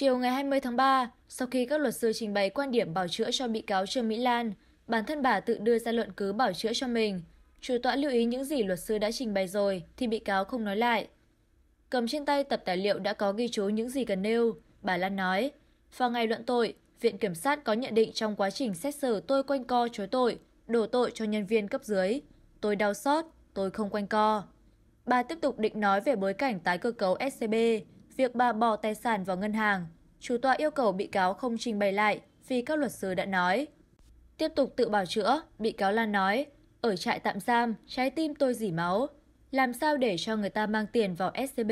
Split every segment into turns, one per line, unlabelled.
Chiều ngày 20 tháng 3, sau khi các luật sư trình bày quan điểm bảo chữa cho bị cáo Trương Mỹ Lan, bản thân bà tự đưa ra luận cứ bảo chữa cho mình. Chủ tọa lưu ý những gì luật sư đã trình bày rồi thì bị cáo không nói lại. Cầm trên tay tập tài liệu đã có ghi chú những gì cần nêu, bà Lan nói. Vào ngày luận tội, Viện Kiểm sát có nhận định trong quá trình xét xử tôi quanh co chối tội, đổ tội cho nhân viên cấp dưới. Tôi đau xót, tôi không quanh co. Bà tiếp tục định nói về bối cảnh tái cơ cấu SCB, việc bà bỏ tài sản vào ngân hàng. Chủ tọa yêu cầu bị cáo không trình bày lại vì các luật sư đã nói. Tiếp tục tự bảo chữa, bị cáo Lan nói, ở trại tạm giam, trái tim tôi dỉ máu. Làm sao để cho người ta mang tiền vào SCB?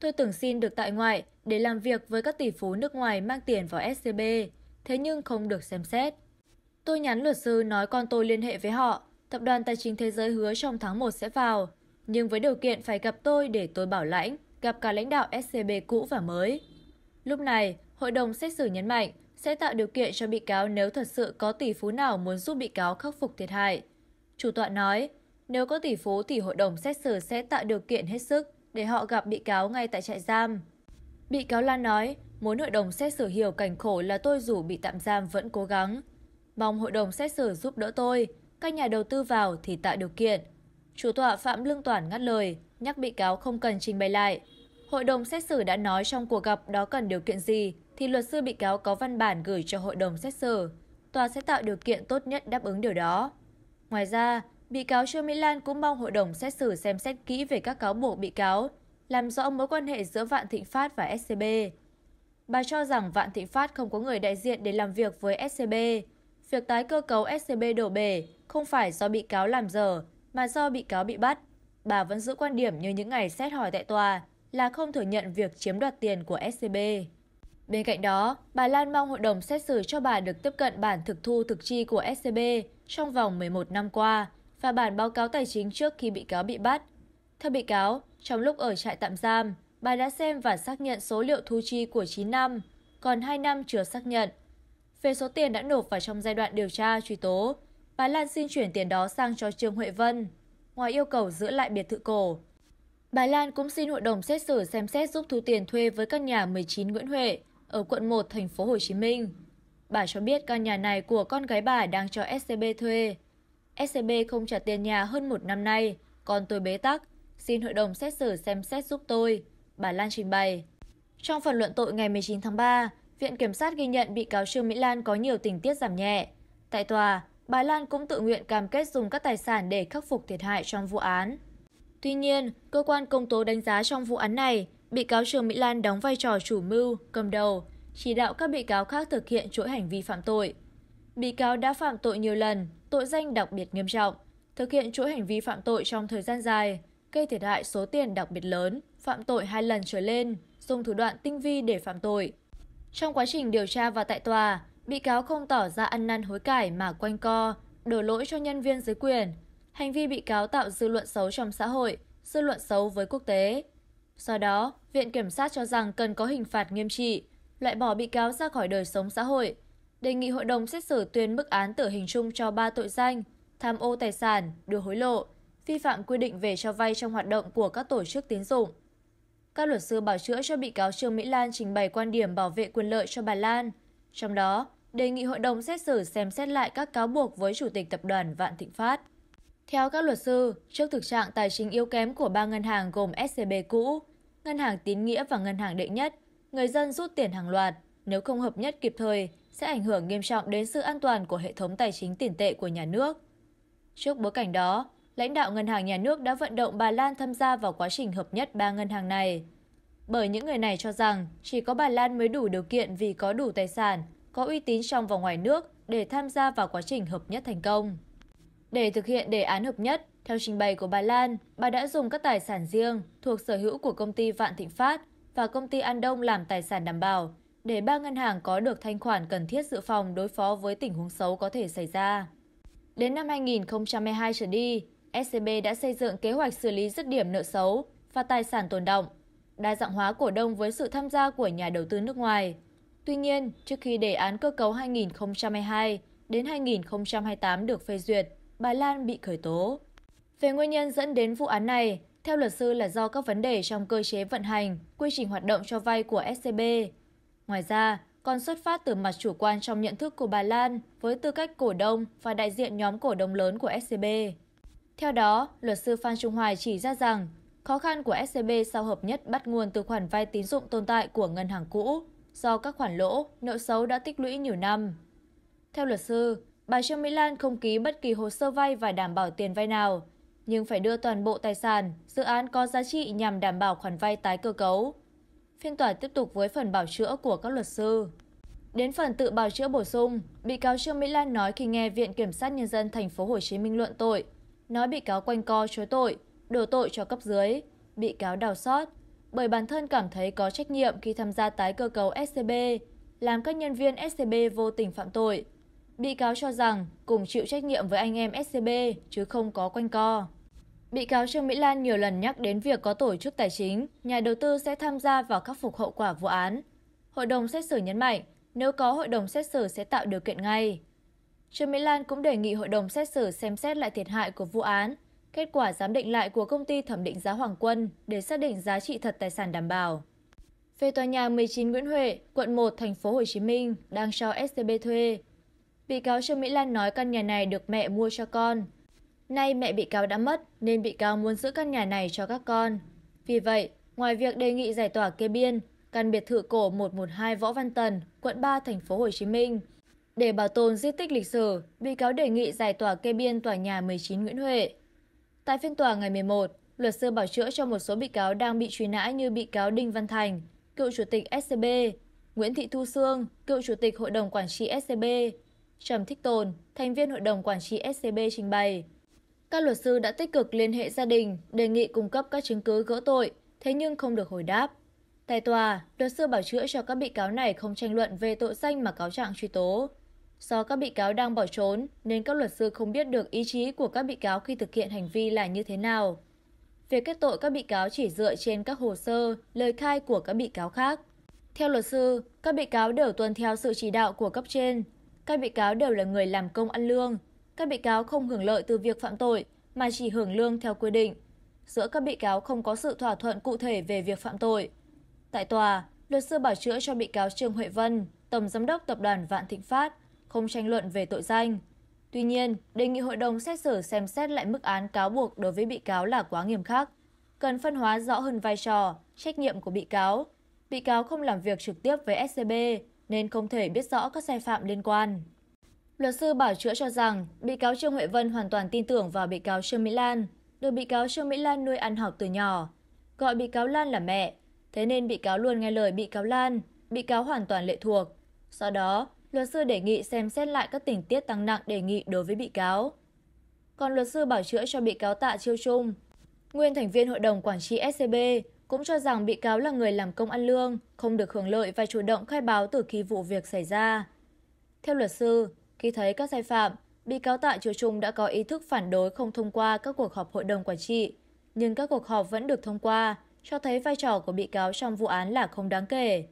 Tôi từng xin được tại ngoại để làm việc với các tỷ phú nước ngoài mang tiền vào SCB, thế nhưng không được xem xét. Tôi nhắn luật sư nói con tôi liên hệ với họ, tập đoàn tài chính thế giới hứa trong tháng 1 sẽ vào, nhưng với điều kiện phải gặp tôi để tôi bảo lãnh, gặp cả lãnh đạo SCB cũ và mới. Lúc này, hội đồng xét xử nhấn mạnh sẽ tạo điều kiện cho bị cáo nếu thật sự có tỷ phú nào muốn giúp bị cáo khắc phục thiệt hại. Chủ tọa nói, nếu có tỷ phú thì hội đồng xét xử sẽ tạo điều kiện hết sức để họ gặp bị cáo ngay tại trại giam. Bị cáo Lan nói, muốn hội đồng xét xử hiểu cảnh khổ là tôi dù bị tạm giam vẫn cố gắng. Mong hội đồng xét xử giúp đỡ tôi, các nhà đầu tư vào thì tạo điều kiện. Chủ tọa Phạm Lương Toản ngắt lời, nhắc bị cáo không cần trình bày lại. Hội đồng xét xử đã nói trong cuộc gặp đó cần điều kiện gì, thì luật sư bị cáo có văn bản gửi cho hội đồng xét xử. Tòa sẽ tạo điều kiện tốt nhất đáp ứng điều đó. Ngoài ra, bị cáo Trương Mỹ Lan cũng mong hội đồng xét xử xem xét kỹ về các cáo buộc bị cáo, làm rõ mối quan hệ giữa Vạn Thịnh Phát và SCB. Bà cho rằng Vạn Thịnh Phát không có người đại diện để làm việc với SCB. Việc tái cơ cấu SCB đổ bể không phải do bị cáo làm dở, mà do bị cáo bị bắt. Bà vẫn giữ quan điểm như những ngày xét hỏi tại tòa là không thừa nhận việc chiếm đoạt tiền của SCB. Bên cạnh đó, bà Lan mong hội đồng xét xử cho bà được tiếp cận bản thực thu thực chi của SCB trong vòng 11 năm qua và bản báo cáo tài chính trước khi bị cáo bị bắt. Theo bị cáo, trong lúc ở trại tạm giam, bà đã xem và xác nhận số liệu thu chi của 9 năm, còn 2 năm chưa xác nhận. Về số tiền đã nộp vào trong giai đoạn điều tra truy tố, bà Lan xin chuyển tiền đó sang cho Trương Huệ Vân, ngoài yêu cầu giữ lại biệt thự cổ. Bà Lan cũng xin hội đồng xét xử xem xét giúp thu tiền thuê với căn nhà 19 Nguyễn Huệ ở quận 1 thành phố Hồ Chí Minh. Bà cho biết căn nhà này của con gái bà đang cho SCB thuê. SCB không trả tiền nhà hơn một năm nay, còn tôi bế tắc, xin hội đồng xét xử xem xét giúp tôi, bà Lan trình bày. Trong phần luận tội ngày 19 tháng 3, Viện Kiểm sát ghi nhận bị cáo Trương Mỹ Lan có nhiều tình tiết giảm nhẹ. Tại tòa, bà Lan cũng tự nguyện cam kết dùng các tài sản để khắc phục thiệt hại trong vụ án. Tuy nhiên, cơ quan công tố đánh giá trong vụ án này, bị cáo Trương Mỹ Lan đóng vai trò chủ mưu, cầm đầu, chỉ đạo các bị cáo khác thực hiện chuỗi hành vi phạm tội. Bị cáo đã phạm tội nhiều lần, tội danh đặc biệt nghiêm trọng, thực hiện chuỗi hành vi phạm tội trong thời gian dài, gây thiệt hại số tiền đặc biệt lớn, phạm tội hai lần trở lên, dùng thủ đoạn tinh vi để phạm tội. Trong quá trình điều tra và tại tòa, bị cáo không tỏ ra ăn năn hối cải mà quanh co, đổ lỗi cho nhân viên dưới quyền. Hành vi bị cáo tạo dư luận xấu trong xã hội, dư luận xấu với quốc tế. Do đó, Viện Kiểm sát cho rằng cần có hình phạt nghiêm trị, loại bỏ bị cáo ra khỏi đời sống xã hội, đề nghị hội đồng xét xử tuyên mức án tử hình chung cho ba tội danh tham ô tài sản, đưa hối lộ, vi phạm quy định về cho vay trong hoạt động của các tổ chức tín dụng. Các luật sư bảo chữa cho bị cáo Trương Mỹ Lan trình bày quan điểm bảo vệ quyền lợi cho bà Lan, trong đó đề nghị hội đồng xét xử xem xét lại các cáo buộc với chủ tịch tập đoàn Vạn Thịnh Phát. Theo các luật sư, trước thực trạng tài chính yếu kém của ba ngân hàng gồm SCB cũ, Ngân hàng Tín Nghĩa và Ngân hàng Đệ Nhất, người dân rút tiền hàng loạt, nếu không hợp nhất kịp thời, sẽ ảnh hưởng nghiêm trọng đến sự an toàn của hệ thống tài chính tiền tệ của nhà nước. Trước bối cảnh đó, lãnh đạo ngân hàng nhà nước đã vận động bà Lan tham gia vào quá trình hợp nhất ba ngân hàng này. Bởi những người này cho rằng chỉ có bà Lan mới đủ điều kiện vì có đủ tài sản, có uy tín trong và ngoài nước để tham gia vào quá trình hợp nhất thành công. Để thực hiện đề án hợp nhất, theo trình bày của bà Lan, bà đã dùng các tài sản riêng thuộc sở hữu của công ty Vạn Thịnh Phát và công ty An Đông làm tài sản đảm bảo, để ba ngân hàng có được thanh khoản cần thiết dự phòng đối phó với tình huống xấu có thể xảy ra. Đến năm 2022 trở đi, SCB đã xây dựng kế hoạch xử lý dứt điểm nợ xấu và tài sản tồn động, đa dạng hóa cổ đông với sự tham gia của nhà đầu tư nước ngoài. Tuy nhiên, trước khi đề án cơ cấu 2022 đến 2028 được phê duyệt, bà Lan bị khởi tố. Về nguyên nhân dẫn đến vụ án này, theo luật sư là do các vấn đề trong cơ chế vận hành, quy trình hoạt động cho vay của SCB. Ngoài ra, còn xuất phát từ mặt chủ quan trong nhận thức của bà Lan với tư cách cổ đông và đại diện nhóm cổ đông lớn của SCB. Theo đó, luật sư Phan Trung Hoài chỉ ra rằng khó khăn của SCB sau hợp nhất bắt nguồn từ khoản vay tín dụng tồn tại của ngân hàng cũ do các khoản lỗ, nợ xấu đã tích lũy nhiều năm. Theo luật sư, bà Trương Mỹ Lan không ký bất kỳ hồ sơ vay và đảm bảo tiền vay nào, nhưng phải đưa toàn bộ tài sản, dự án có giá trị nhằm đảm bảo khoản vay tái cơ cấu. Phiên tòa tiếp tục với phần bảo chữa của các luật sư. Đến phần tự bào chữa bổ sung, bị cáo Trương Mỹ Lan nói khi nghe Viện Kiểm sát Nhân dân thành phố Hồ Chí Minh luận tội, nói bị cáo quanh co chối tội, đổ tội cho cấp dưới, bị cáo đào xót, bởi bản thân cảm thấy có trách nhiệm khi tham gia tái cơ cấu SCB, làm các nhân viên SCB vô tình phạm tội. Bị cáo cho rằng cùng chịu trách nhiệm với anh em SCB chứ không có quanh co. Bị cáo Trương Mỹ Lan nhiều lần nhắc đến việc có tổ chức tài chính, nhà đầu tư sẽ tham gia vào khắc phục hậu quả vụ án. Hội đồng xét xử nhấn mạnh, nếu có hội đồng xét xử sẽ tạo điều kiện ngay. Trương Mỹ Lan cũng đề nghị hội đồng xét xử xem xét lại thiệt hại của vụ án, kết quả giám định lại của công ty thẩm định giá Hoàng Quân để xác định giá trị thật tài sản đảm bảo. Về tòa nhà 19 Nguyễn Huệ, quận 1, thành phố Hồ Chí Minh đang cho SCB thuê. Bị cáo Trương Mỹ Lan nói căn nhà này được mẹ mua cho con. Nay mẹ bị cáo đã mất nên bị cáo muốn giữ căn nhà này cho các con. Vì vậy, ngoài việc đề nghị giải tỏa kê biên, căn biệt thự cổ 112 Võ Văn Tần, quận 3, thành phố Hồ Chí Minh. Để bảo tồn di tích lịch sử, bị cáo đề nghị giải tỏa kê biên tòa nhà 19 Nguyễn Huệ. Tại phiên tòa ngày 11, luật sư bảo chữa cho một số bị cáo đang bị truy nã như bị cáo Đinh Văn Thành, cựu chủ tịch SCB, Nguyễn Thị Thu Sương, cựu chủ tịch hội đồng quản trị SCB, Trầm Thích Tồn, thành viên hội đồng quản trị SCB trình bày. Các luật sư đã tích cực liên hệ gia đình, đề nghị cung cấp các chứng cứ gỡ tội, thế nhưng không được hồi đáp. Tại tòa, luật sư bảo chữa cho các bị cáo này không tranh luận về tội danh mà cáo trạng truy tố. Do các bị cáo đang bỏ trốn, nên các luật sư không biết được ý chí của các bị cáo khi thực hiện hành vi là như thế nào. Việc kết tội các bị cáo chỉ dựa trên các hồ sơ, lời khai của các bị cáo khác. Theo luật sư, các bị cáo đều tuân theo sự chỉ đạo của cấp trên. Các bị cáo đều là người làm công ăn lương. Các bị cáo không hưởng lợi từ việc phạm tội, mà chỉ hưởng lương theo quy định. Giữa các bị cáo không có sự thỏa thuận cụ thể về việc phạm tội. Tại tòa, luật sư bảo chữa cho bị cáo Trương Huệ Vân, Tổng Giám đốc Tập đoàn Vạn Thịnh Phát, không tranh luận về tội danh. Tuy nhiên, đề nghị hội đồng xét xử xem xét lại mức án cáo buộc đối với bị cáo là quá nghiêm khắc. Cần phân hóa rõ hơn vai trò, trách nhiệm của bị cáo. Bị cáo không làm việc trực tiếp với SCB, nên không thể biết rõ các sai phạm liên quan. Luật sư bảo chữa cho rằng, bị cáo Trương Huệ Vân hoàn toàn tin tưởng vào bị cáo Trương Mỹ Lan, được bị cáo Trương Mỹ Lan nuôi ăn học từ nhỏ. Gọi bị cáo Lan là mẹ, thế nên bị cáo luôn nghe lời bị cáo Lan, bị cáo hoàn toàn lệ thuộc. Sau đó, luật sư đề nghị xem xét lại các tình tiết tăng nặng đề nghị đối với bị cáo. Còn luật sư bảo chữa cho bị cáo Tạ Chiêu Trung, nguyên thành viên hội đồng quản trị SCB, cũng cho rằng bị cáo là người làm công ăn lương, không được hưởng lợi và chủ động khai báo từ khi vụ việc xảy ra. Theo luật sư, khi thấy các sai phạm, bị cáo Tạ Chiêu Trung đã có ý thức phản đối không thông qua các cuộc họp hội đồng quản trị, nhưng các cuộc họp vẫn được thông qua, cho thấy vai trò của bị cáo trong vụ án là không đáng kể.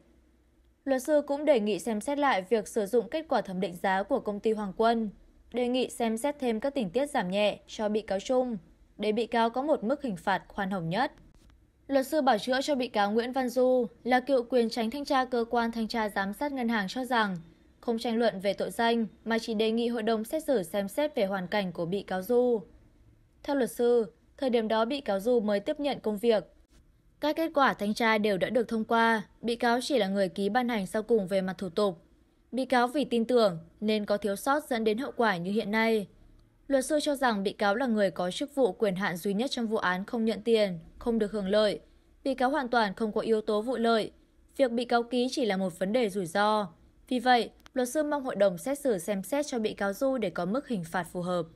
Luật sư cũng đề nghị xem xét lại việc sử dụng kết quả thẩm định giá của công ty Hoàng Quân, đề nghị xem xét thêm các tình tiết giảm nhẹ cho bị cáo Trung, để bị cáo có một mức hình phạt khoan hồng nhất. Luật sư bảo chữa cho bị cáo Nguyễn Văn Du là cựu quyền tránh thanh tra cơ quan thanh tra giám sát ngân hàng cho rằng không tranh luận về tội danh mà chỉ đề nghị hội đồng xét xử xem xét về hoàn cảnh của bị cáo Du. Theo luật sư, thời điểm đó bị cáo Du mới tiếp nhận công việc, các kết quả thanh tra đều đã được thông qua, bị cáo chỉ là người ký ban hành sau cùng về mặt thủ tục. Bị cáo vì tin tưởng nên có thiếu sót dẫn đến hậu quả như hiện nay. Luật sư cho rằng bị cáo là người có chức vụ quyền hạn duy nhất trong vụ án không nhận tiền, không được hưởng lợi. Bị cáo hoàn toàn không có yếu tố vụ lợi. Việc bị cáo ký chỉ là một vấn đề rủi ro. Vì vậy, luật sư mong hội đồng xét xử xem xét cho bị cáo Du để có mức hình phạt phù hợp.